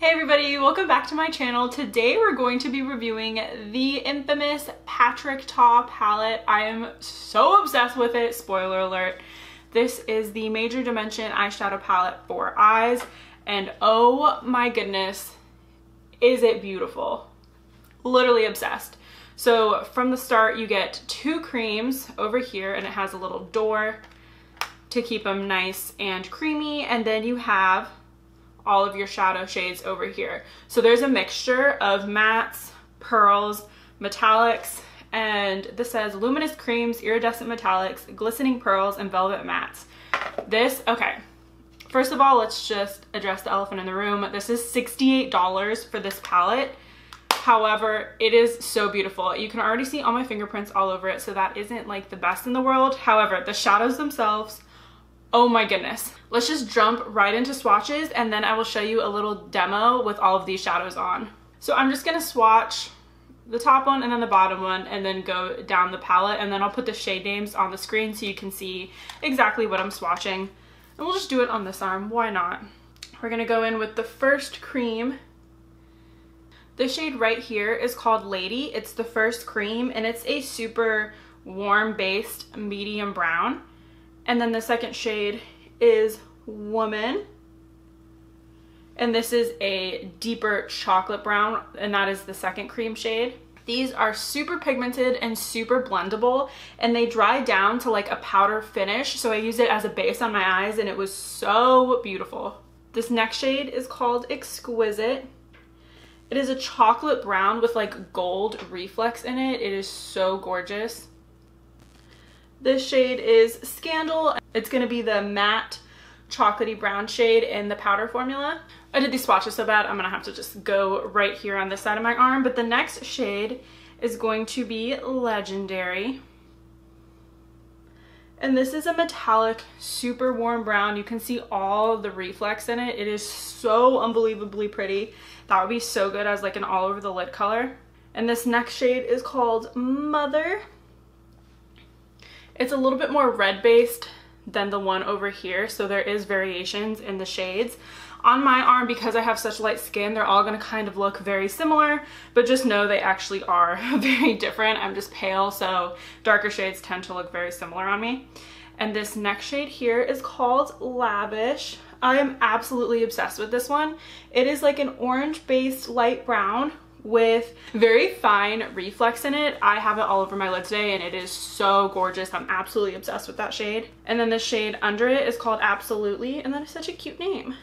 Hey everybody, welcome back to my channel. Today we're going to be reviewing the infamous Patrick Ta palette. I am so obsessed with it, spoiler alert. This is the Major Dimension eyeshadow palette for eyes and oh my goodness, is it beautiful. Literally obsessed. So from the start you get two creams over here and it has a little door to keep them nice and creamy and then you have all of your shadow shades over here. So there's a mixture of mattes, pearls, metallics, and this says luminous creams, iridescent metallics, glistening pearls, and velvet mattes. This, okay, first of all, let's just address the elephant in the room. This is $68 for this palette. However, it is so beautiful. You can already see all my fingerprints all over it, so that isn't like the best in the world. However, the shadows themselves Oh my goodness. Let's just jump right into swatches and then I will show you a little demo with all of these shadows on. So I'm just gonna swatch the top one and then the bottom one and then go down the palette and then I'll put the shade names on the screen so you can see exactly what I'm swatching. And we'll just do it on this arm, why not? We're gonna go in with the first cream. This shade right here is called Lady. It's the first cream and it's a super warm based medium brown. And then the second shade is Woman. And this is a deeper chocolate brown, and that is the second cream shade. These are super pigmented and super blendable, and they dry down to like a powder finish. So I used it as a base on my eyes, and it was so beautiful. This next shade is called Exquisite. It is a chocolate brown with like gold reflex in it. It is so gorgeous. This shade is Scandal. It's to be the matte chocolatey brown shade in the powder formula. I did these swatches so bad, I'm to have to just go right here on this side of my arm. But the next shade is going to be Legendary. And this is a metallic, super warm brown. You can see all the reflex in it. It is so unbelievably pretty. That would be so good as like an all over the lid color. And this next shade is called Mother. It's a little bit more red based than the one over here, so there is variations in the shades. On my arm, because I have such light skin, they're all gonna kind of look very similar, but just know they actually are very different. I'm just pale, so darker shades tend to look very similar on me. And this next shade here is called Lavish. I am absolutely obsessed with this one. It is like an orange-based light brown with very fine reflex in it. I have it all over my lid today and it is so gorgeous. I'm absolutely obsessed with that shade. And then the shade under it is called Absolutely and that is such a cute name.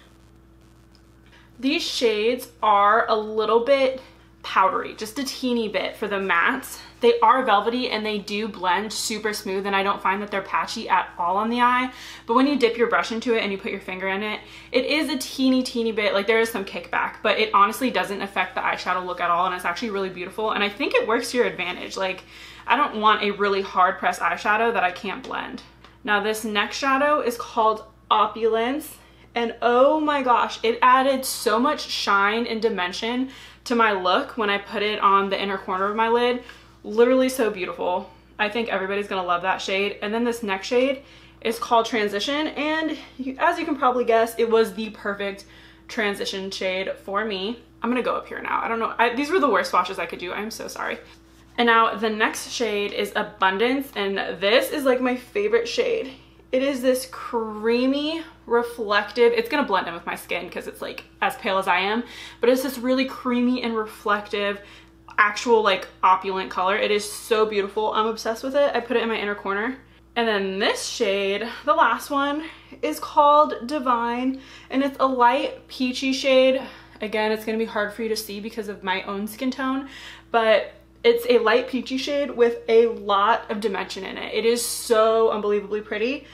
These shades are a little bit powdery, just a teeny bit for the mattes. They are velvety and they do blend super smooth and I don't find that they're patchy at all on the eye. But when you dip your brush into it and you put your finger in it, it is a teeny, teeny bit, like there is some kickback, but it honestly doesn't affect the eyeshadow look at all and it's actually really beautiful. And I think it works to your advantage. Like I don't want a really hard pressed eyeshadow that I can't blend. Now this next shadow is called Opulence and oh my gosh, it added so much shine and dimension to my look when I put it on the inner corner of my lid. Literally so beautiful. I think everybody's gonna love that shade. And then this next shade is called Transition. And you, as you can probably guess, it was the perfect transition shade for me. I'm gonna go up here now. I don't know, I, these were the worst swatches I could do. I'm so sorry. And now the next shade is Abundance. And this is like my favorite shade. It is this creamy, reflective, it's gonna blend in with my skin because it's like as pale as I am, but it's this really creamy and reflective, actual like opulent color. It is so beautiful. I'm obsessed with it. I put it in my inner corner. And then this shade, the last one, is called Divine, and it's a light peachy shade. Again, it's gonna be hard for you to see because of my own skin tone, but it's a light peachy shade with a lot of dimension in it. It is so unbelievably pretty.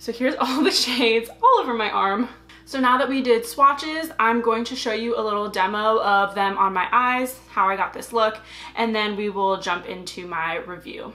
So here's all the shades all over my arm. So now that we did swatches, I'm going to show you a little demo of them on my eyes, how I got this look, and then we will jump into my review.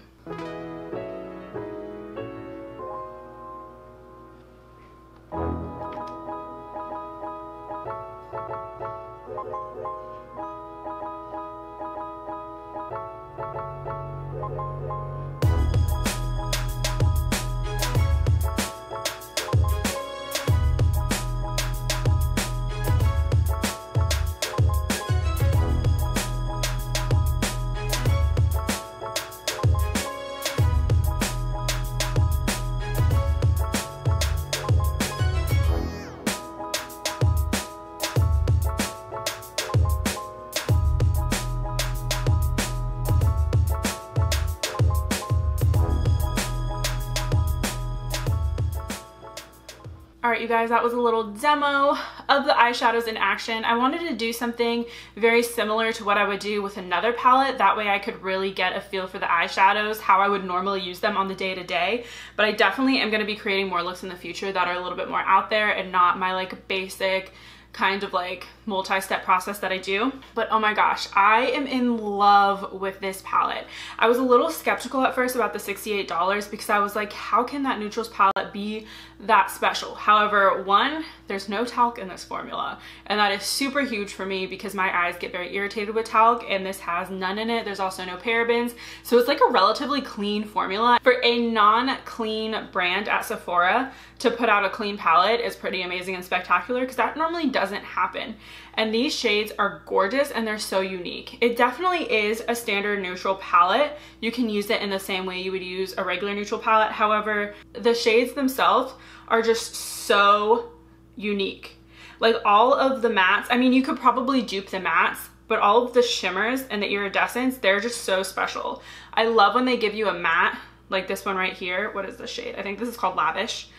You guys, that was a little demo of the eyeshadows in action. I wanted to do something very similar to what I would do with another palette. That way I could really get a feel for the eyeshadows, how I would normally use them on the day to day. But I definitely am gonna be creating more looks in the future that are a little bit more out there and not my like basic kind of like multi-step process that I do. But oh my gosh, I am in love with this palette. I was a little skeptical at first about the $68 because I was like, how can that neutrals palette be that special? However, one, there's no talc in this formula. And that is super huge for me because my eyes get very irritated with talc and this has none in it. There's also no parabens. So it's like a relatively clean formula. For a non-clean brand at Sephora to put out a clean palette is pretty amazing and spectacular because that normally doesn't happen and these shades are gorgeous and they're so unique. It definitely is a standard neutral palette. You can use it in the same way you would use a regular neutral palette. However, the shades themselves are just so unique. Like all of the mattes, I mean, you could probably dupe the mattes, but all of the shimmers and the iridescence, they're just so special. I love when they give you a matte, like this one right here. What is the shade? I think this is called Lavish.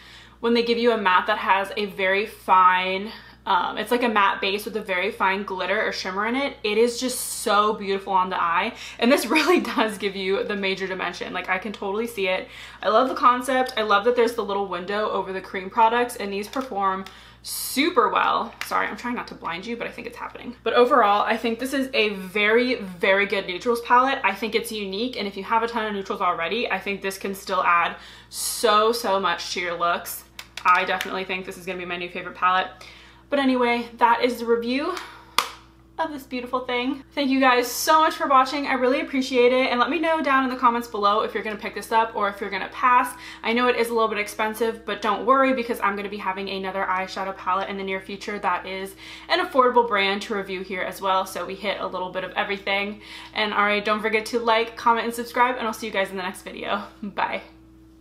When they give you a matte that has a very fine um, it's like a matte base with a very fine glitter or shimmer in it. It is just so beautiful on the eye. And this really does give you the major dimension. Like I can totally see it. I love the concept. I love that there's the little window over the cream products and these perform super well. Sorry, I'm trying not to blind you, but I think it's happening. But overall, I think this is a very, very good neutrals palette. I think it's unique, and if you have a ton of neutrals already, I think this can still add so, so much to your looks. I definitely think this is gonna be my new favorite palette. But anyway, that is the review of this beautiful thing. Thank you guys so much for watching. I really appreciate it. And let me know down in the comments below if you're gonna pick this up or if you're gonna pass. I know it is a little bit expensive, but don't worry because I'm gonna be having another eyeshadow palette in the near future that is an affordable brand to review here as well. So we hit a little bit of everything. And all right, don't forget to like, comment, and subscribe, and I'll see you guys in the next video. Bye.